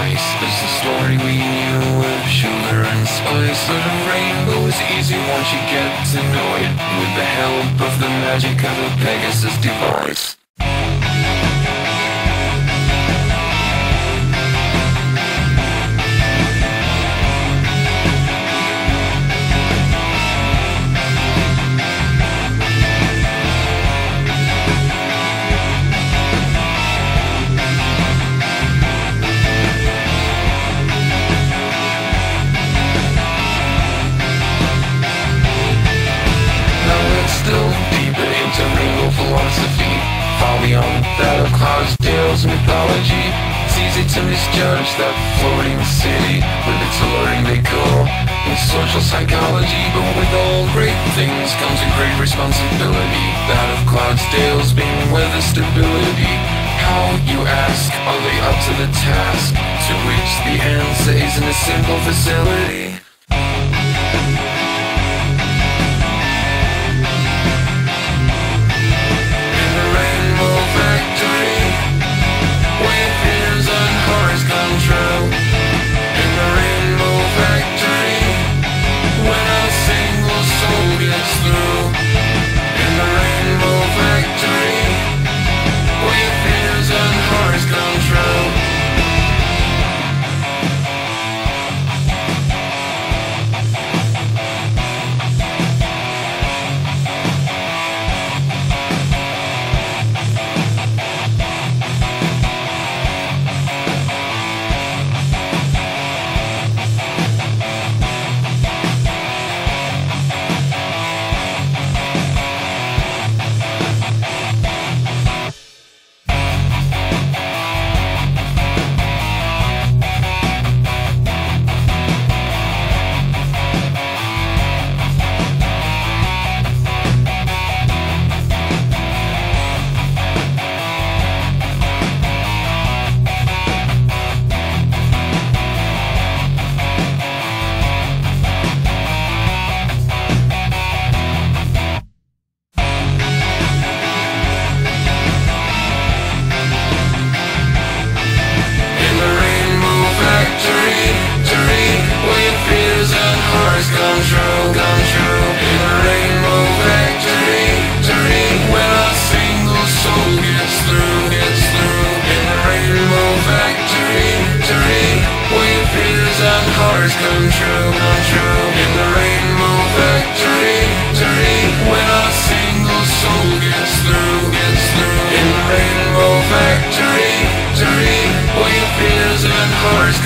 nice as the story we knew of. Sugar and spice But a rainbow is easy once you get to know it. With the help of the magic of a Pegasus device. Beyond that of Cloudsdale's mythology. It's easy to misjudge that floating city With its alluring decor and social psychology. But with all great things comes a great responsibility. That of Cloudsdale's being weather stability. How, you ask, are they up to the task? To which the answer is in a simple facility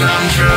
come true.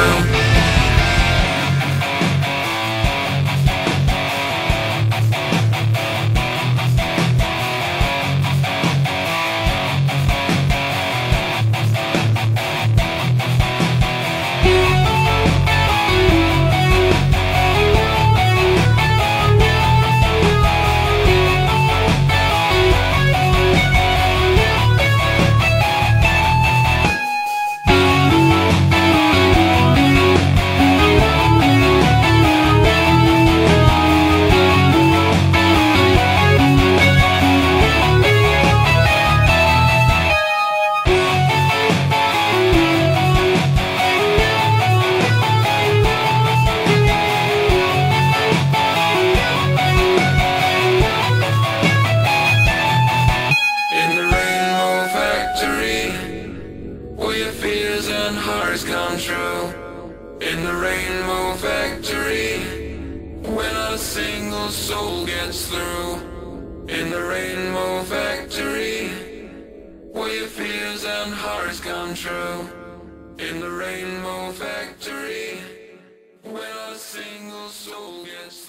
Come true. In the rainbow factory, when a single soul gets through. In the rainbow factory, where your fears and horrors come true. In the rainbow factory, when a single soul gets.